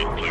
Clear.